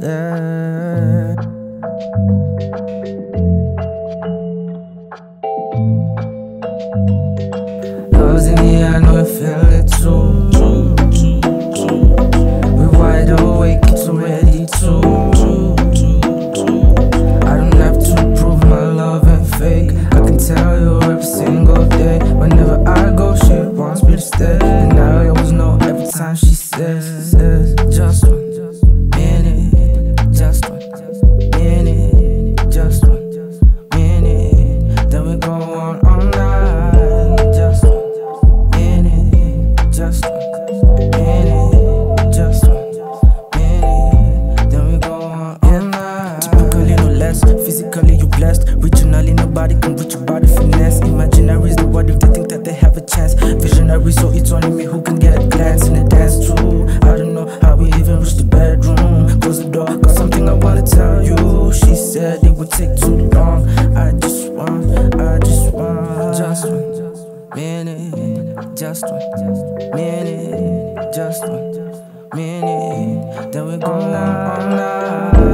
Love's in I know you feel it too. We wide awake. I don't have to prove my love ain't fake. I can tell you every single day. Whenever I go, she wants me to stay. Nobody can reach your body finesse. Imaginaries, the what if they think that they have a chance? Visionary, so it's only me who can get a glance in the dance too. I don't know how we even reached the bedroom. Close the door, got something I wanna tell you. She said it would take too long. I just want, I just want, just one minute, just one minute, just one minute. Then we go night, just